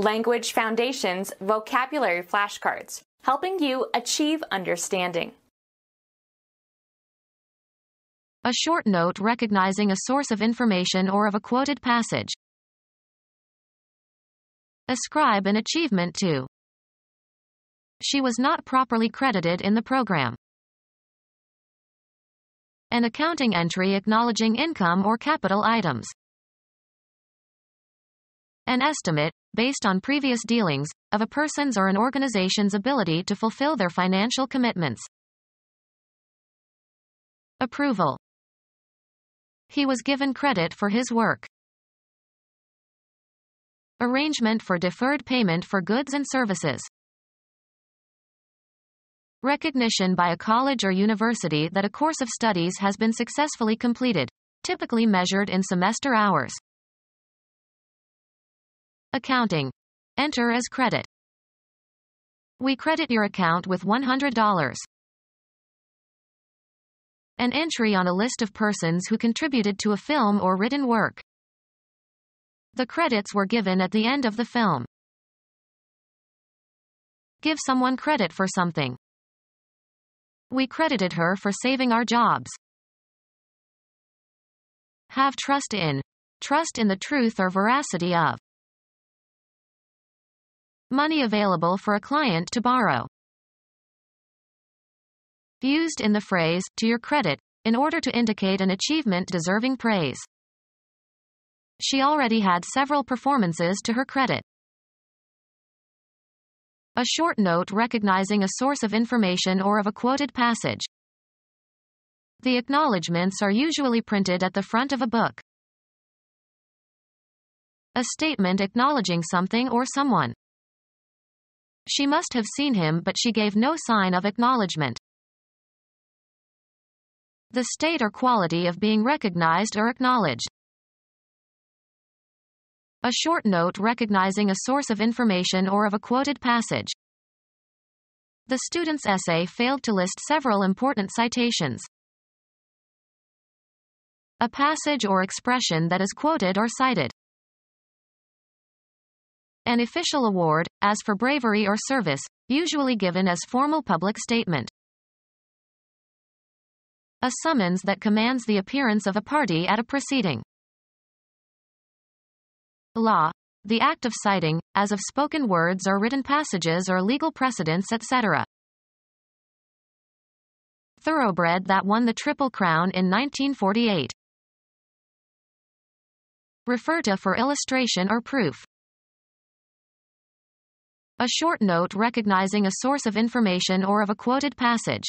Language Foundations Vocabulary Flashcards, helping you achieve understanding. A short note recognizing a source of information or of a quoted passage. Ascribe an achievement to. She was not properly credited in the program. An accounting entry acknowledging income or capital items. An estimate, based on previous dealings, of a person's or an organization's ability to fulfill their financial commitments. Approval. He was given credit for his work. Arrangement for deferred payment for goods and services. Recognition by a college or university that a course of studies has been successfully completed, typically measured in semester hours. Accounting. Enter as credit. We credit your account with $100. An entry on a list of persons who contributed to a film or written work. The credits were given at the end of the film. Give someone credit for something. We credited her for saving our jobs. Have trust in. Trust in the truth or veracity of. Money available for a client to borrow. Used in the phrase, to your credit, in order to indicate an achievement deserving praise. She already had several performances to her credit. A short note recognizing a source of information or of a quoted passage. The acknowledgments are usually printed at the front of a book. A statement acknowledging something or someone. She must have seen him but she gave no sign of acknowledgement. The state or quality of being recognized or acknowledged. A short note recognizing a source of information or of a quoted passage. The student's essay failed to list several important citations. A passage or expression that is quoted or cited. An official award, as for bravery or service, usually given as formal public statement. A summons that commands the appearance of a party at a proceeding. Law. The act of citing, as of spoken words or written passages or legal precedents etc. Thoroughbred that won the Triple Crown in 1948. Refer to for illustration or proof. A short note recognizing a source of information or of a quoted passage.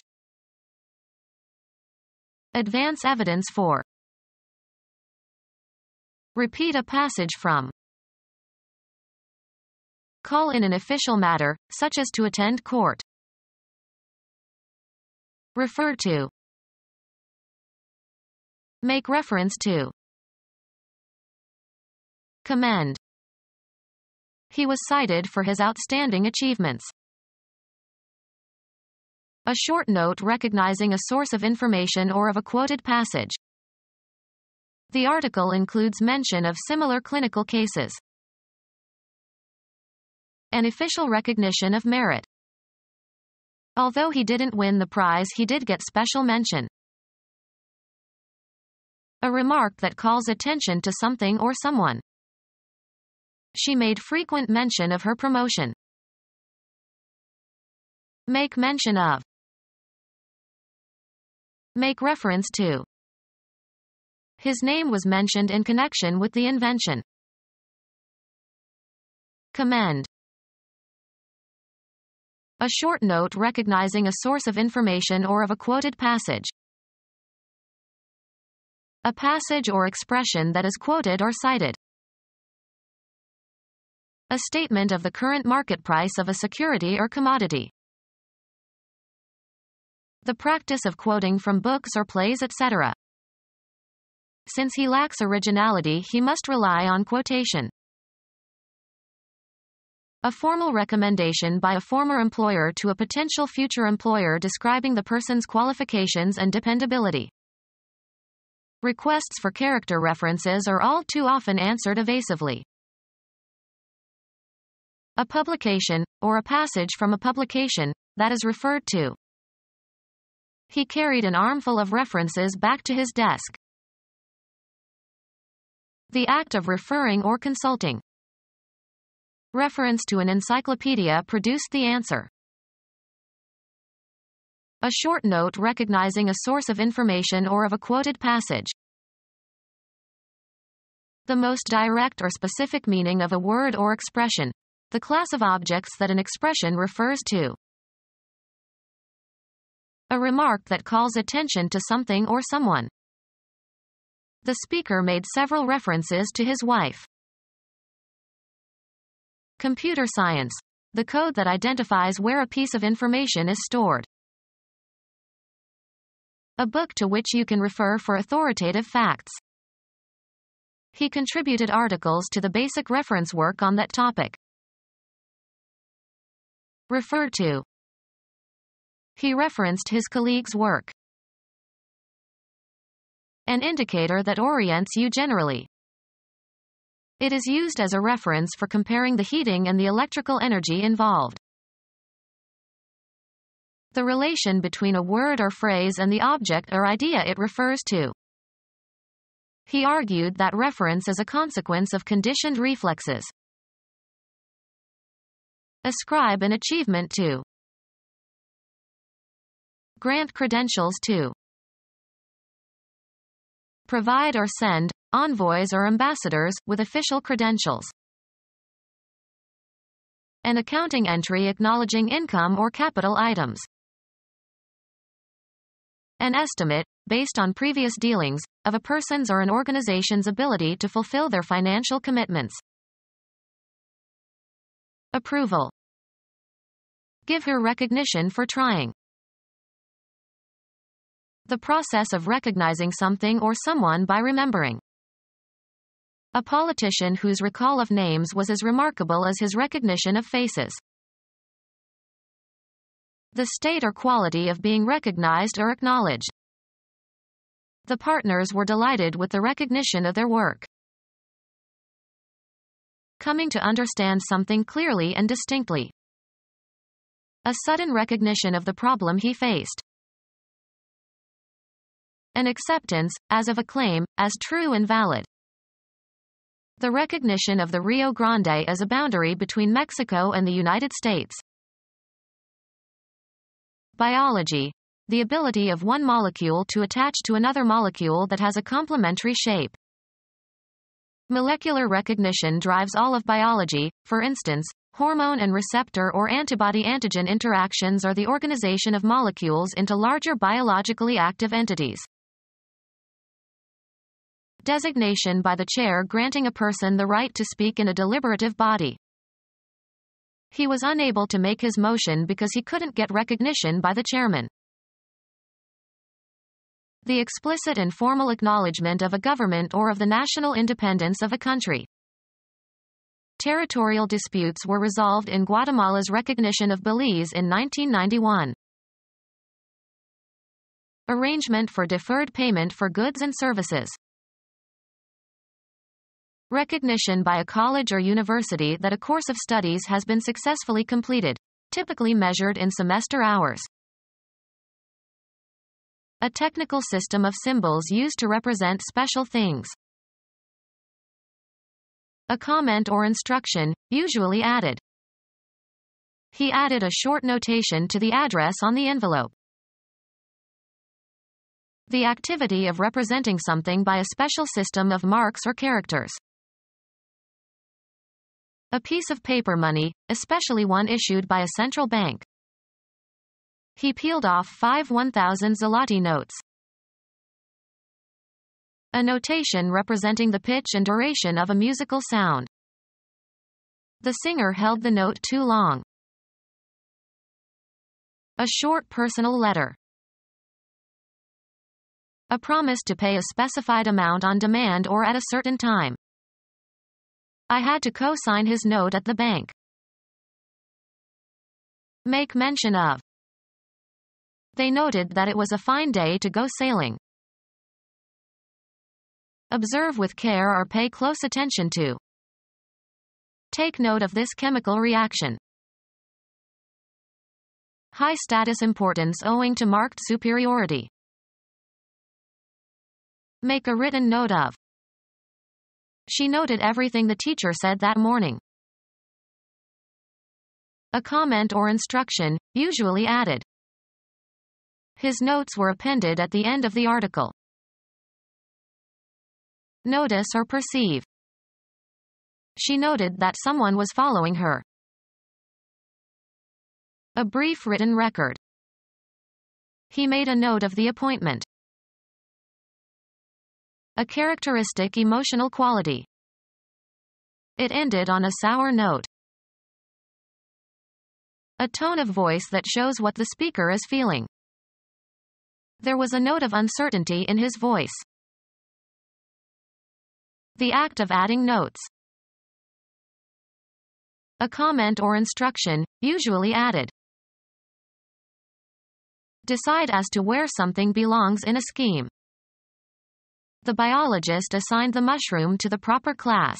Advance evidence for. Repeat a passage from. Call in an official matter, such as to attend court. Refer to. Make reference to. Commend. He was cited for his outstanding achievements. A short note recognizing a source of information or of a quoted passage. The article includes mention of similar clinical cases. An official recognition of merit. Although he didn't win the prize he did get special mention. A remark that calls attention to something or someone. She made frequent mention of her promotion. Make mention of. Make reference to. His name was mentioned in connection with the invention. Commend. A short note recognizing a source of information or of a quoted passage. A passage or expression that is quoted or cited. A statement of the current market price of a security or commodity. The practice of quoting from books or plays etc. Since he lacks originality he must rely on quotation. A formal recommendation by a former employer to a potential future employer describing the person's qualifications and dependability. Requests for character references are all too often answered evasively. A publication, or a passage from a publication, that is referred to. He carried an armful of references back to his desk. The act of referring or consulting. Reference to an encyclopedia produced the answer. A short note recognizing a source of information or of a quoted passage. The most direct or specific meaning of a word or expression. The class of objects that an expression refers to. A remark that calls attention to something or someone. The speaker made several references to his wife. Computer science. The code that identifies where a piece of information is stored. A book to which you can refer for authoritative facts. He contributed articles to the basic reference work on that topic. Refer to. He referenced his colleague's work. An indicator that orients you generally. It is used as a reference for comparing the heating and the electrical energy involved. The relation between a word or phrase and the object or idea it refers to. He argued that reference is a consequence of conditioned reflexes. Ascribe an achievement to. Grant credentials to. Provide or send, envoys or ambassadors, with official credentials. An accounting entry acknowledging income or capital items. An estimate, based on previous dealings, of a person's or an organization's ability to fulfill their financial commitments. Approval. Give her recognition for trying. The process of recognizing something or someone by remembering. A politician whose recall of names was as remarkable as his recognition of faces. The state or quality of being recognized or acknowledged. The partners were delighted with the recognition of their work. Coming to understand something clearly and distinctly. A sudden recognition of the problem he faced. An acceptance, as of a claim, as true and valid. The recognition of the Rio Grande as a boundary between Mexico and the United States. Biology. The ability of one molecule to attach to another molecule that has a complementary shape. Molecular recognition drives all of biology, for instance, hormone and receptor or antibody-antigen interactions are the organization of molecules into larger biologically active entities. Designation by the chair granting a person the right to speak in a deliberative body. He was unable to make his motion because he couldn't get recognition by the chairman. The explicit and formal acknowledgement of a government or of the national independence of a country. Territorial disputes were resolved in Guatemala's recognition of Belize in 1991. Arrangement for deferred payment for goods and services. Recognition by a college or university that a course of studies has been successfully completed, typically measured in semester hours. A technical system of symbols used to represent special things. A comment or instruction, usually added. He added a short notation to the address on the envelope. The activity of representing something by a special system of marks or characters. A piece of paper money, especially one issued by a central bank. He peeled off five 1,000 zloty notes. A notation representing the pitch and duration of a musical sound. The singer held the note too long. A short personal letter. A promise to pay a specified amount on demand or at a certain time. I had to co-sign his note at the bank. Make mention of. They noted that it was a fine day to go sailing. Observe with care or pay close attention to. Take note of this chemical reaction. High status importance owing to marked superiority. Make a written note of. She noted everything the teacher said that morning. A comment or instruction, usually added. His notes were appended at the end of the article. Notice or perceive. She noted that someone was following her. A brief written record. He made a note of the appointment. A characteristic emotional quality. It ended on a sour note. A tone of voice that shows what the speaker is feeling. There was a note of uncertainty in his voice. The act of adding notes. A comment or instruction, usually added. Decide as to where something belongs in a scheme. The biologist assigned the mushroom to the proper class.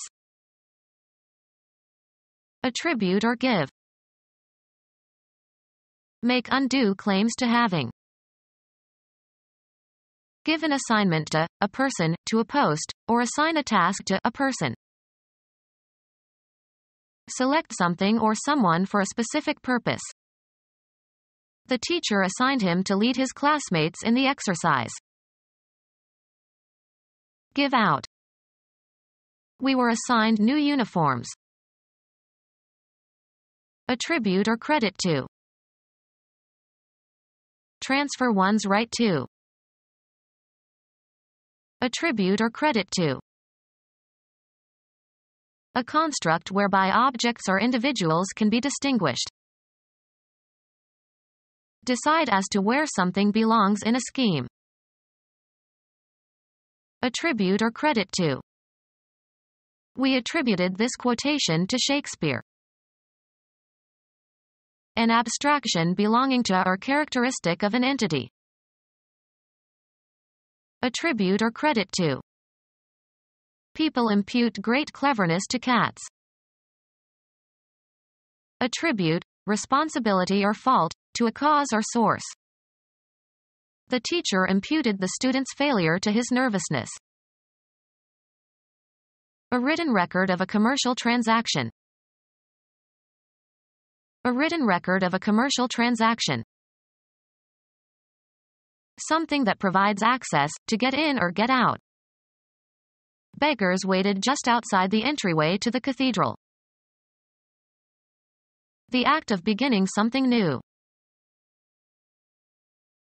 Attribute or give. Make undue claims to having. Give an assignment to a person, to a post, or assign a task to a person. Select something or someone for a specific purpose. The teacher assigned him to lead his classmates in the exercise. Give out. We were assigned new uniforms. Attribute or credit to. Transfer one's right to. Attribute or credit to. A construct whereby objects or individuals can be distinguished. Decide as to where something belongs in a scheme. Attribute or credit to. We attributed this quotation to Shakespeare. An abstraction belonging to or characteristic of an entity. Attribute or credit to. People impute great cleverness to cats. Attribute, responsibility or fault, to a cause or source. The teacher imputed the student's failure to his nervousness. A written record of a commercial transaction. A written record of a commercial transaction. Something that provides access, to get in or get out. Beggars waited just outside the entryway to the cathedral. The act of beginning something new.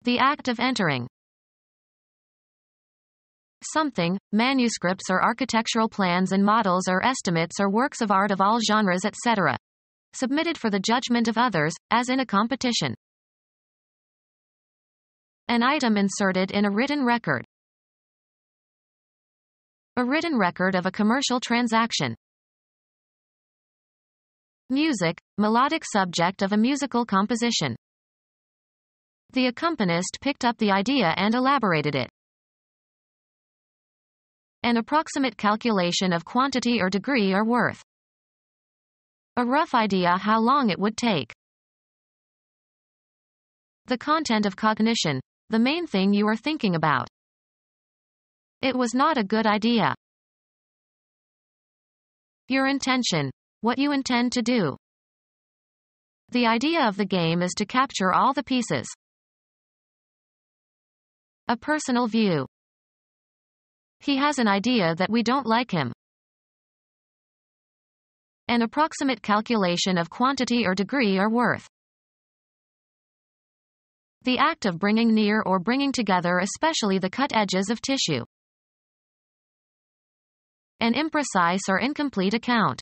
The act of entering. Something, manuscripts or architectural plans and models or estimates or works of art of all genres etc. Submitted for the judgment of others, as in a competition. An item inserted in a written record. A written record of a commercial transaction. Music, melodic subject of a musical composition. The accompanist picked up the idea and elaborated it. An approximate calculation of quantity or degree or worth. A rough idea how long it would take. The content of cognition, the main thing you are thinking about. It was not a good idea. Your intention, what you intend to do. The idea of the game is to capture all the pieces. A personal view. He has an idea that we don't like him. An approximate calculation of quantity or degree or worth. The act of bringing near or bringing together especially the cut edges of tissue. An imprecise or incomplete account.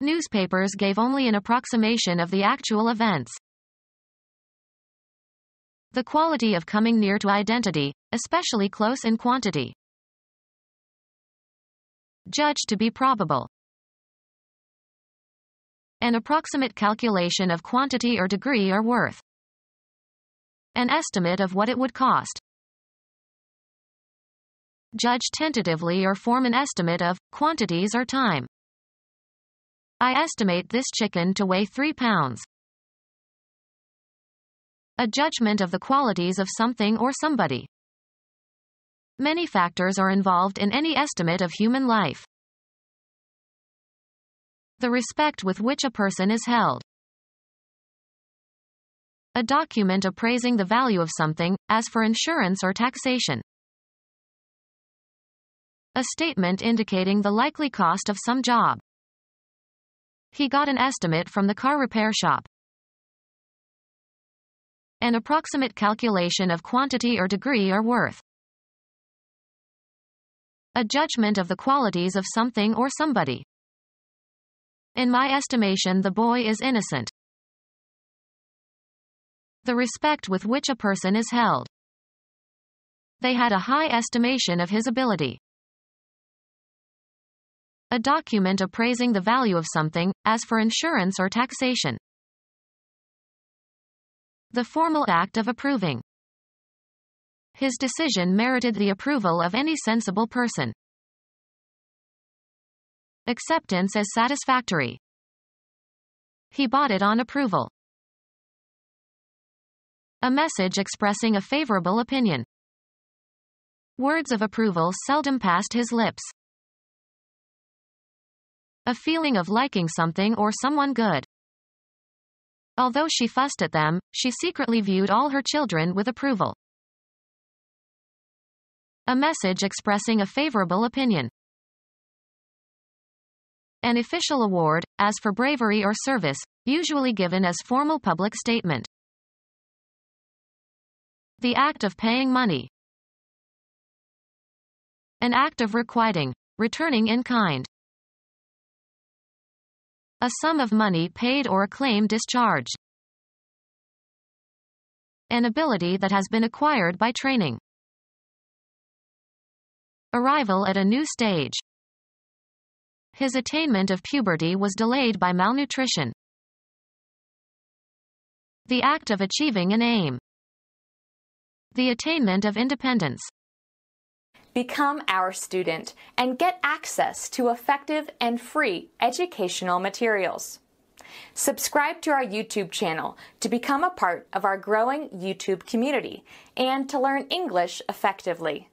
Newspapers gave only an approximation of the actual events. The quality of coming near to identity, especially close in quantity. Judged to be probable. An approximate calculation of quantity or degree or worth. An estimate of what it would cost. Judge tentatively or form an estimate of quantities or time. I estimate this chicken to weigh 3 pounds. A judgment of the qualities of something or somebody. Many factors are involved in any estimate of human life. The respect with which a person is held. A document appraising the value of something, as for insurance or taxation. A statement indicating the likely cost of some job. He got an estimate from the car repair shop. An approximate calculation of quantity or degree or worth. A judgment of the qualities of something or somebody. In my estimation the boy is innocent. The respect with which a person is held. They had a high estimation of his ability. A document appraising the value of something, as for insurance or taxation. The formal act of approving. His decision merited the approval of any sensible person. Acceptance as satisfactory. He bought it on approval. A message expressing a favorable opinion. Words of approval seldom passed his lips. A feeling of liking something or someone good. Although she fussed at them, she secretly viewed all her children with approval. A message expressing a favorable opinion. An official award, as for bravery or service, usually given as formal public statement. The act of paying money. An act of requiting, returning in kind. A sum of money paid or a claim discharged. An ability that has been acquired by training. Arrival at a new stage. His attainment of puberty was delayed by malnutrition. The act of achieving an aim. The attainment of independence. Become our student and get access to effective and free educational materials. Subscribe to our YouTube channel to become a part of our growing YouTube community and to learn English effectively.